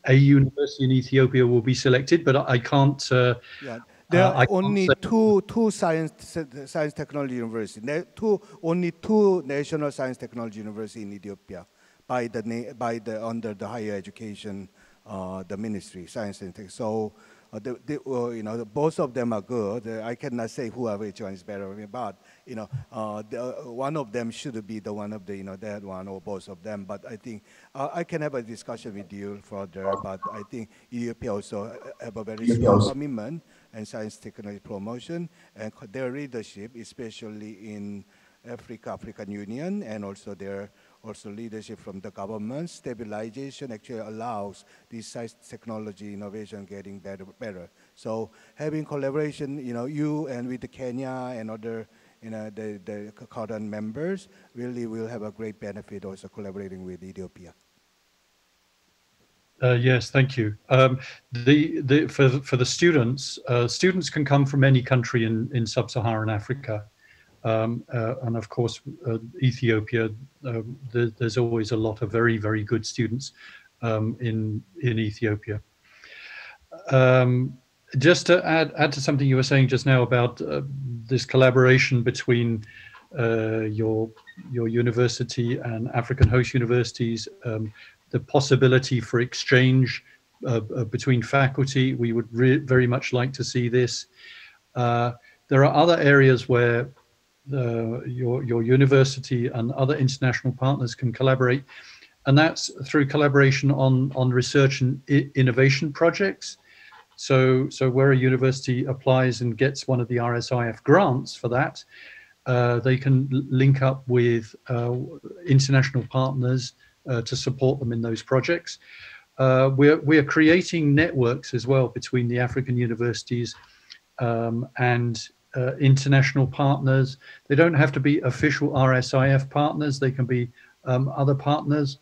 a university in Ethiopia will be selected, but I can't. Uh, yeah. There uh, are only two, two science, science technology universities. There two, only two national science technology universities in Ethiopia by the, by the, under the higher education, uh, the ministry, science and tech. So uh, the, the, uh, you know, both of them are good. Uh, I cannot say who which one is better, but you know, uh, the, uh, one of them should be the one of the, you know, that one or both of them. But I think uh, I can have a discussion with you further. But I think Ethiopia also have a very strong commitment and science technology promotion and their leadership, especially in Africa, African Union, and also their also leadership from the government. Stabilization actually allows this science technology innovation getting better, better. So having collaboration, you know, you and with the Kenya and other, you know, the, the current members really will have a great benefit also collaborating with Ethiopia. Uh, yes, thank you. Um, the, the, for, for the students, uh, students can come from any country in, in sub-Saharan Africa. Um, uh, and of course, uh, Ethiopia, uh, the, there's always a lot of very, very good students um, in, in Ethiopia. Um, just to add, add to something you were saying just now about uh, this collaboration between uh, your, your university and African host universities, um, the possibility for exchange uh, between faculty, we would very much like to see this. there are other areas where uh, your, your university and other international partners can collaborate. And that's through collaboration on, on research and innovation projects. So, so where a university applies and gets one of the RSIF grants for that, uh, they can link up with uh, international partners uh, to support them in those projects. Uh, we're, we're creating networks as well between the African universities um, and uh, international partners. They don't have to be official RSIF partners. They can be um, other partners,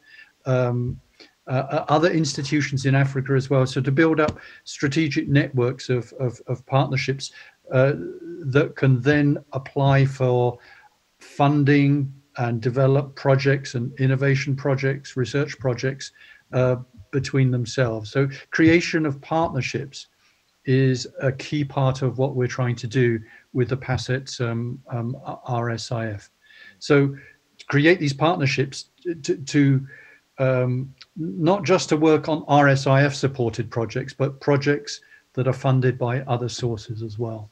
um, uh, uh, other institutions in Africa as well. So to build up strategic networks of, of, of partnerships uh, that can then apply for funding and develop projects and innovation projects, research projects uh, between themselves. So creation of partnerships is a key part of what we're trying to do with the PASET um, um, RSIF. So create these partnerships to, to um, not just to work on RSIF supported projects, but projects that are funded by other sources as well.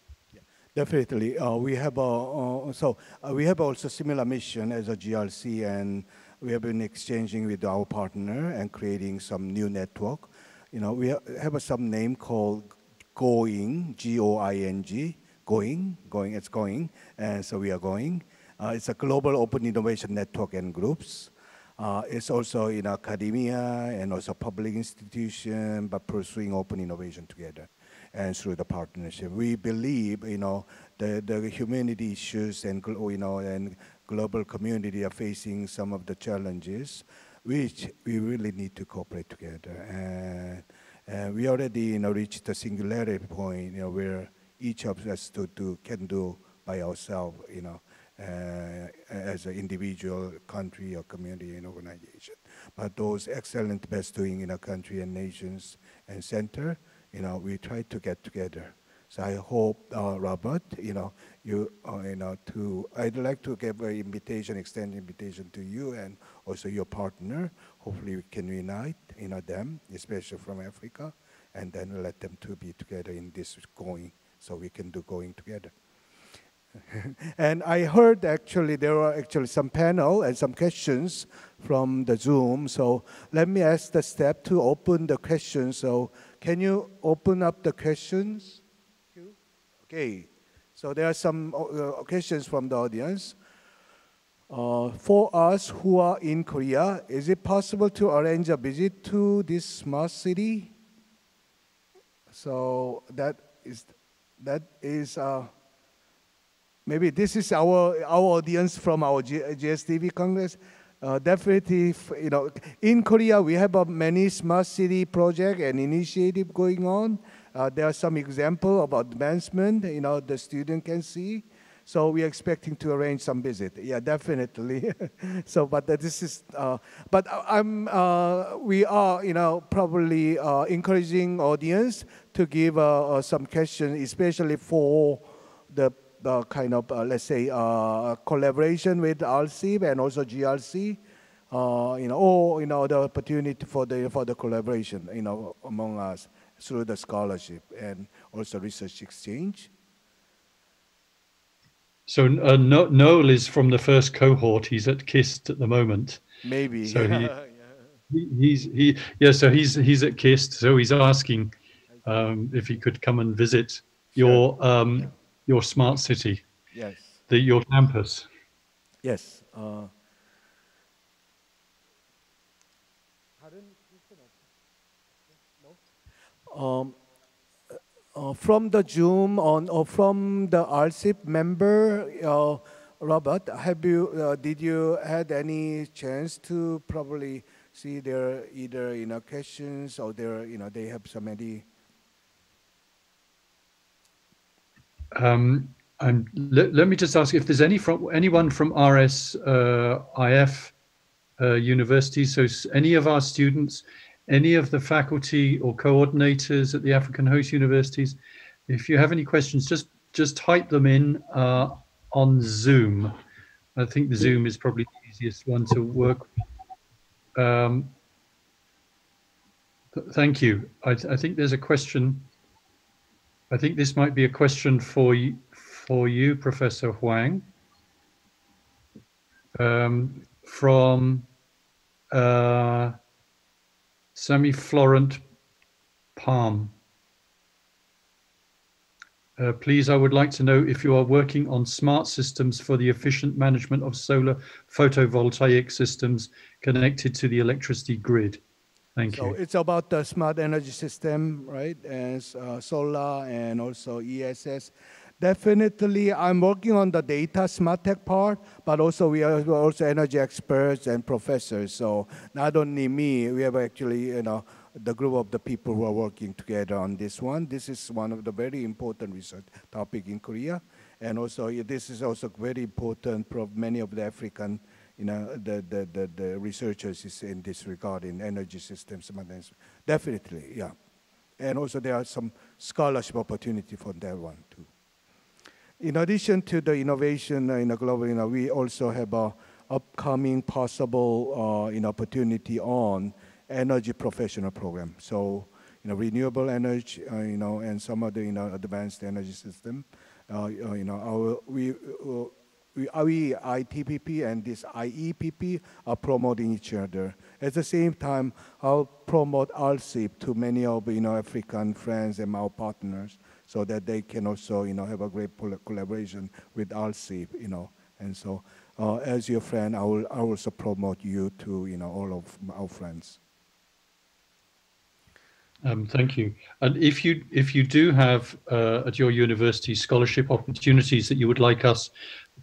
definitely, uh, we have a, uh, so uh, we have also similar mission as a GRC, and we have been exchanging with our partner and creating some new network. You know, we have a some name called Going, G-O-I-N-G, going, going, it's going, and so we are going. Uh, it's a global open innovation network and groups. Uh, it's also in academia and also public institution, but pursuing open innovation together and through the partnership. We believe, you know, the, the humanity issues and, you know, and global community are facing some of the challenges which we really need to cooperate together. And, and we already, you know, reached a singularity point, you know, where each of us to, to can do by ourselves, you know, as an individual, country, or community and organization. But those excellent best doing in a country and nations and center, you know, we try to get together. So I hope, uh, Robert, you know, you, uh, you know, to, I'd like to give an invitation, extend invitation to you and also your partner. Hopefully we can unite, you know, them, especially from Africa, and then let them to be together in this going so we can do going together. and I heard actually there are actually some panel and some questions from the Zoom. So let me ask the staff to open the questions. So can you open up the questions? Okay, so there are some uh, questions from the audience. Uh, for us who are in Korea, is it possible to arrange a visit to this smart city? So that is that is uh, maybe this is our our audience from our G- GSDV Congress. Uh, definitely, you know, in Korea we have a many smart city project and initiative going on. Uh, there are some example of advancement, you know, the student can see. So we're expecting to arrange some visit. Yeah, definitely. so, but this is, uh, but I'm, uh, we are, you know, probably uh, encouraging audience to give some questions, especially for the kind of, uh, let's say, collaboration with RSIF and also GRC. you know, or you know the opportunity for the for the collaboration, you know, among us through the scholarship and also research exchange. So uh, no, Noel is from the first cohort. He's at KIST at the moment. Maybe. So he, he, he's he yeah. So he's he's at KIST. So he's asking um, if he could come and visit your um, yeah. Your smart city. Yes. The your campus. Yes. Uh, um, uh, from the Zoom on or from the RSIF member, uh, Robert, have you uh, did you had any chance to probably see their either you know questions or their you know they have so many. Um, and let, me just ask if there's any from anyone from RSIF uh, uh, university. So any of our students any of the faculty or coordinators at the African host universities. If you have any questions, just just type them in uh, on Zoom. I think the Zoom is probably the easiest one to work with. Um, th thank you. I, th I, think there's a question. I think this might be a question for you, for you Professor Hwang. Um, from uh, Semi-Florent Palm. Uh, please, I would like to know if you are working on smart systems for the efficient management of solar photovoltaic systems connected to the electricity grid. Thank so you. it's about the smart energy system, right? As uh, solar and also ESS. Definitely, I'm working on the data smart tech part, but also we are also energy experts and professors. So not only me, we have actually, you know, the group of the people who are working together on this one. This is one of the very important research topic in Korea. And also, this is also very important for many of the African, you know, the, the, the, the researchers is in this regard in energy systems. Definitely, yeah. And also there are some scholarship opportunity for that one too. In addition to the innovation in the global, you know, we also have a upcoming possible uh, you know, opportunity on energy professional program. So, you know, renewable energy, uh, you know, and some other, you know, advanced energy system. Uh, you know, our, we, uh, we, we, ITPP and this IEPP are promoting each other. At the same time, I'll promote RSIF to many of, you know, African friends and our partners so that they can also, you know, have a great collaboration with RSIF, you know. And so, uh, as your friend, I will I also promote you to, you know, all of our friends. Um, thank you. And if you if you do have uh, at your university scholarship opportunities that you would like us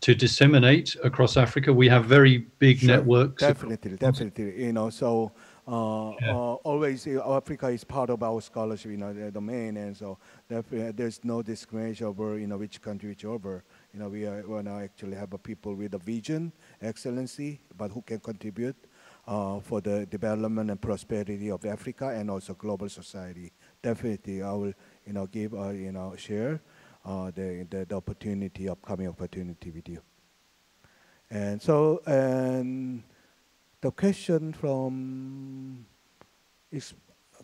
to disseminate across Africa, we have very big sure, networks. Definitely, definitely. You know, so uh, yeah. uh, always Africa is part of our scholarship, you know, the domain, and so there's no discrimination over, you know, which country, which over. You know, we want to actually have a people with a vision, excellency, but who can contribute uh, for the development and prosperity of Africa and also global society. Definitely, I will, you know, give, uh, you know, share uh, the, the, the opportunity, upcoming opportunity with you. And so, and the question from is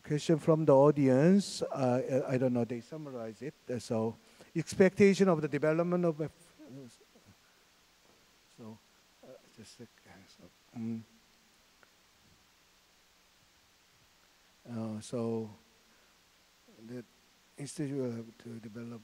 question from the audience. Uh, I don't know. They summarize it. Uh, so, expectation of the development of. so, uh, just so, um, uh, so the institute will have to develop.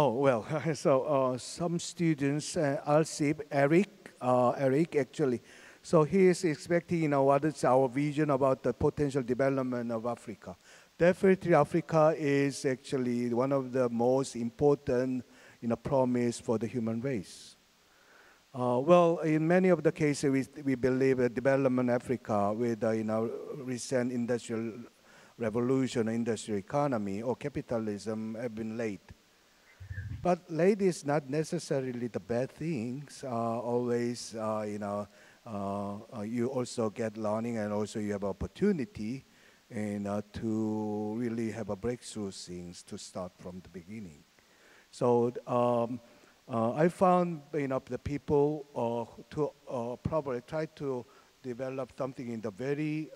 Oh, well, so uh, some students, uh, RSIF, Eric, uh, Eric actually, so he is expecting, you know, what is our vision about the potential development of Africa. Definitely Africa is actually one of the most important, you know, promise for the human race. Uh, well, in many of the cases, we, we believe that development Africa with the you know, recent industrial revolution, industrial economy, or capitalism have been late. But late is not necessarily the bad things. Uh, always, uh, you know, uh, uh, you also get learning and also you have opportunity and uh, to really have a breakthrough things to start from the beginning. So um, uh, I found you know, the people to probably try to develop something in the very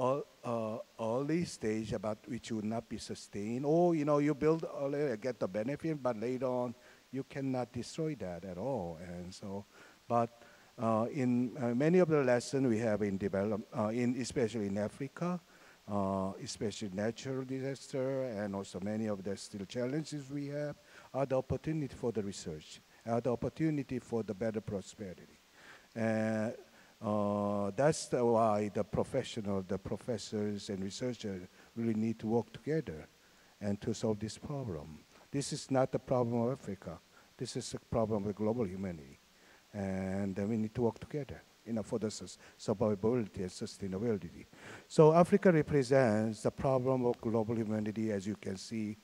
uh, uh, early stage about which will not be sustained, or you know you build earlier get the benefit, but later on you cannot destroy that at all. And so, but uh, in many of the lessons we have in develop, in especially in Africa, especially natural disaster, and also many of the still challenges we have are the opportunity for the research, are the opportunity for the better prosperity. Uh, that's the why the professional, the professors and researchers really need to work together and to solve this problem. This is not the problem of Africa. This is a problem of global humanity. And we need to work together you know, for the survivability and sustainability. So Africa represents the problem of global humanity, as you can see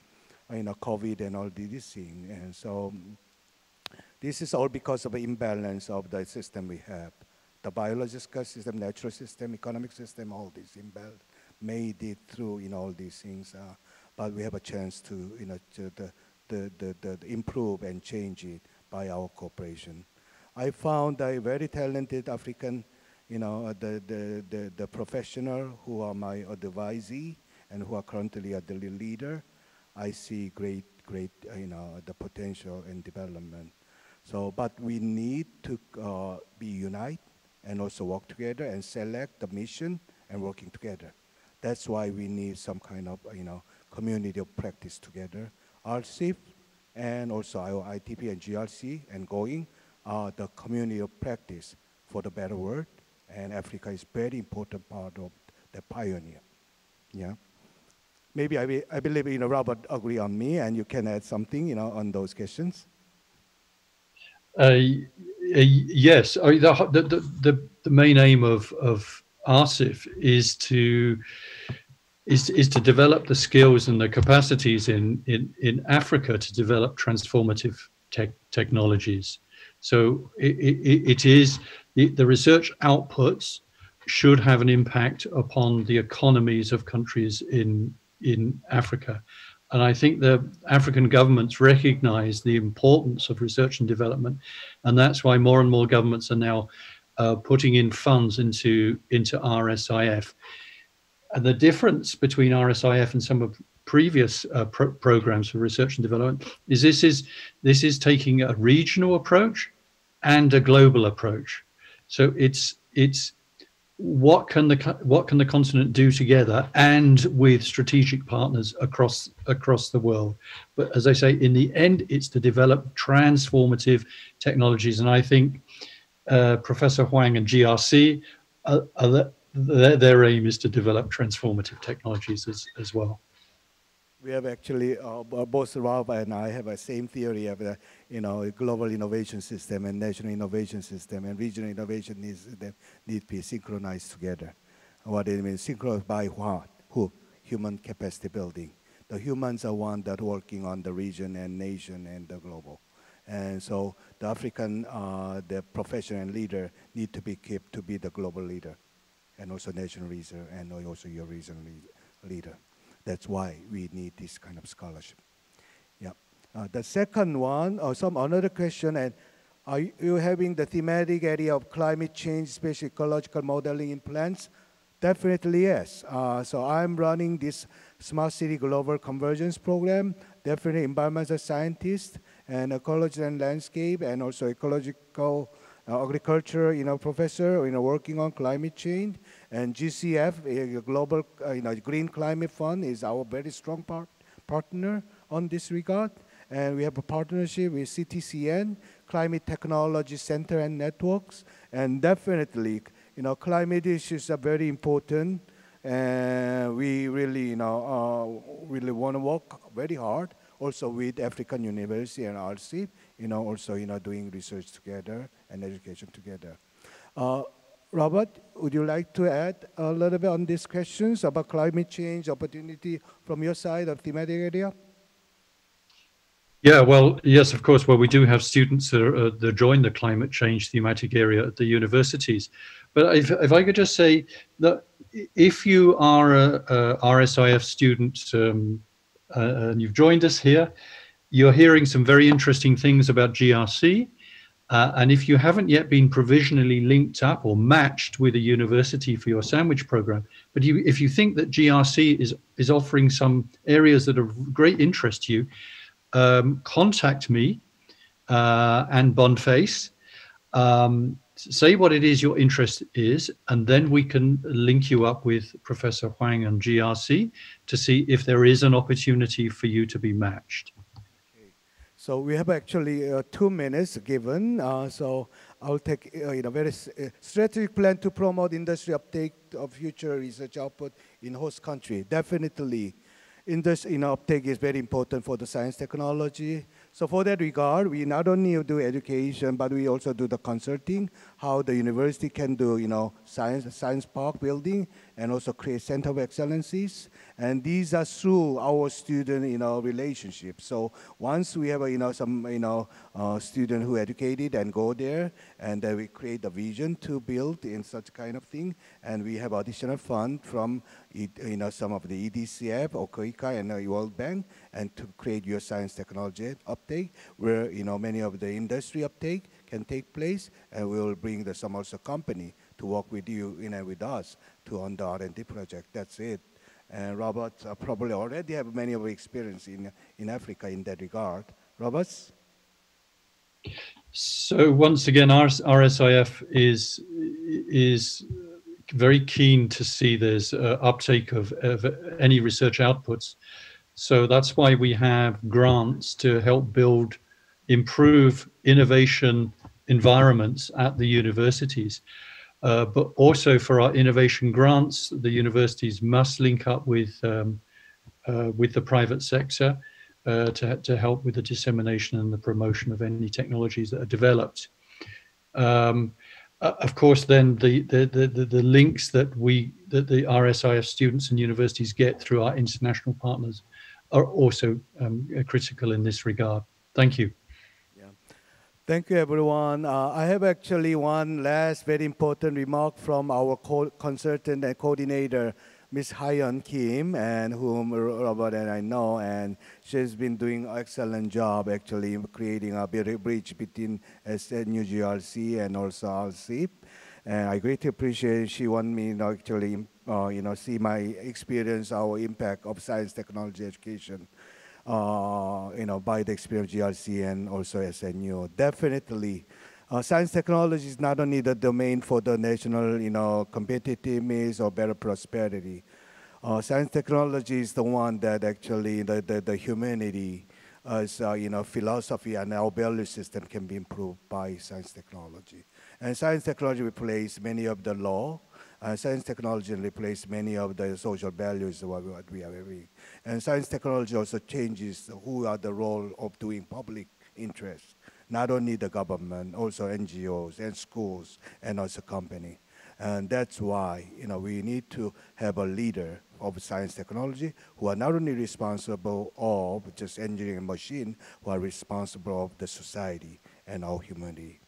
you know, COVID and all these things. And so this is all because of the imbalance of the system we have. The biological system, natural system, economic system, all these imbalance made it through in all these things. Uh, but we have a chance to, you know, to the, the, the, the, improve and change it by our cooperation. I found a very talented African, you know, uh, the, the, the, the professional who are my advisee and who are currently the leader. I see great, great, uh, you know, the potential and development. So, but we need to uh, be united and also work together and select the mission and working together. That's why we need some kind of, you know, community of practice together. RSIF and also our ITP and GRC and going are the community of practice for the better world. And Africa is very important part of the pioneer. Yeah maybe I, be, I believe you know Robert agree on me, and you can add something you know on those questions. Uh, yes, I mean, the, the, the the main aim of of RSIF is to is is to develop the skills and the capacities in in in Africa to develop transformative tech technologies. So it, it, it is the, the research outputs should have an impact upon the economies of countries in in Africa. And I think the African governments recognize the importance of research and development. And that's why more and more governments are now uh, putting in funds into, into RSIF. And the difference between RSIF and some of previous uh, pro programs for research and development is this is this is taking a regional approach and a global approach. So it's it's what can the what can the continent do together and with strategic partners across across the world? But as i say in the end it's to develop transformative technologies. And i think uh, professor hwang and grc uh, their, their aim is to develop transformative technologies as, as well we have actually, uh, both Rob and I have the same theory of the, you know, global innovation system and national innovation system and regional innovation needs need to be synchronized together. What it means, synchronized by what? Who? Human capacity building. The humans are one that working on the region and nation and the global. And so the African, uh, the professional leader need to be kept to be the global leader and also national leader and also your regional leader. That's why we need this kind of scholarship. Yeah. Uh, the second one, or uh, some another question, and are you having the thematic area of climate change, especially ecological modeling in plants? Definitely yes. Uh, so I'm running this Smart City Global Convergence Program, definitely environmental scientist and ecology and landscape and also ecological agriculture, you know, professor, you know, working on climate change. And GCF, global, uh, you know, Green Climate Fund is our very strong part, partner on this regard. And we have a partnership with CTCN, Climate Technology Center and Networks. And definitely, you know, climate issues are very important. And we really, you know, uh, really want to work very hard also with African University and RSIF, you know, also, you know, doing research together and education together. Uh, Robert, would you like to add a little bit on these questions about climate change opportunity from your side of thematic area? Yeah, well, yes, of course. Well, we do have students that, are, uh, that join the climate change thematic area at the universities. But if, if I could just say that if you are a, a RSIF student um, uh, and you've joined us here, you're hearing some very interesting things about GRC. Uh, and if you haven't yet been provisionally linked up or matched with a university for your sandwich program, but you, if you think that GRC is, is offering some areas that are of great interest to you, um, contact me uh, and Boniface. Um, say what it is your interest is, and then we can link you up with Professor Hwang and GRC to see if there is an opportunity for you to be matched. So we have actually uh, two minutes given. Uh, so I'll take uh, you know very uh, strategic plan to promote industry uptake of future research output in host country. Definitely, industry you know, uptake is very important for the science technology. So for that regard, we not only do education, but we also do the consulting, how the university can do, you know, science, science park building, and also create center of excellencies. And these are through our student, you know, relationship. So once we have, you know, some, you know, uh, student who educated and go there, and then we create the vision to build in such kind of thing, and we have additional fund from, you know, some of the EDCF, OKICA, and the World Bank, and to create your science technology uptake, where, you know, many of the industry uptake can take place, and we will bring the some also company to work with you, you know, with us to on the R&D project. That's it. And Robert uh, probably already have many of experience in, in Africa in that regard. Robert? So once again, RSIF is, is very keen to see there's uh, uptake of, of any research outputs. So that's why we have grants to help build, improve innovation environments at the universities. Uh, but also for our innovation grants, the universities must link up with um, uh, with the private sector uh, to, to help with the dissemination and the promotion of any technologies that are developed. Um, uh, of course, then the, the, the, the, links that we that the RSIF students and universities get through our international partners are also um, critical in this regard. Thank you. Thank you, everyone. Uh, I have actually one last very important remark from our co consultant and coordinator, Ms. Hyun Kim, and whom Robert and I know, and she's been doing an excellent job actually creating a bridge between SNU GRC and also RSIF. And I greatly appreciate she want me to actually, uh, you know, see my experience, our impact of science technology education uh, you know, by the experience of GRC and also SNU. Definitely, uh, science technology is not only the domain for the national, you know, competitiveness or better prosperity. Uh, science technology is the one that actually the, the, the humanity as uh, you know, philosophy and our value system can be improved by science technology. And science technology replaces many of the law. Uh, science technology replaces many of the social values what we are having. And science technology also changes who are the role of doing public interest, not only the government, also NGOs and schools and also company. And that's why you know, we need to have a leader of science technology who are not only responsible of just engineering machine, who are responsible of the society and our humanity.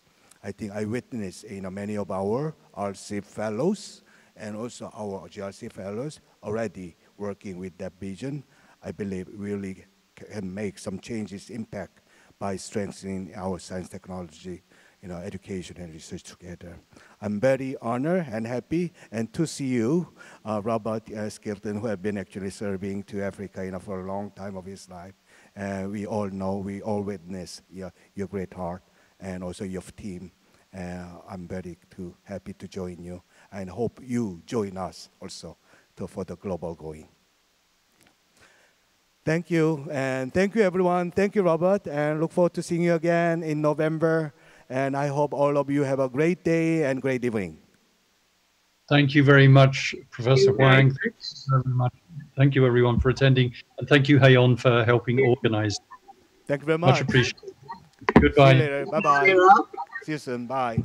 I think I witnessed you know, many of our RC fellows and also our GRC fellows already working with that vision, I believe really can make some changes impact by strengthening our science technology you know, education and research together. I'm very honored and happy and to see you, uh, Robert uh, Skilton, who have been actually serving to Africa you know, for a long time of his life. And we all know, we all witness your, your great heart and also your team Uh, I'm very too happy to join you and hope you join us also to, for the global going. Thank you, and thank you everyone. Thank you, Robert, and look forward to seeing you again in November. And I hope all of you have a great day and great evening. Thank you very much, Professor you. Hwang. Thank you very much. Thank you everyone for attending, and thank you Hayon for helping organize. Thank you very much. Much appreciated. See you Goodbye. later. Bye bye. See you soon. Bye.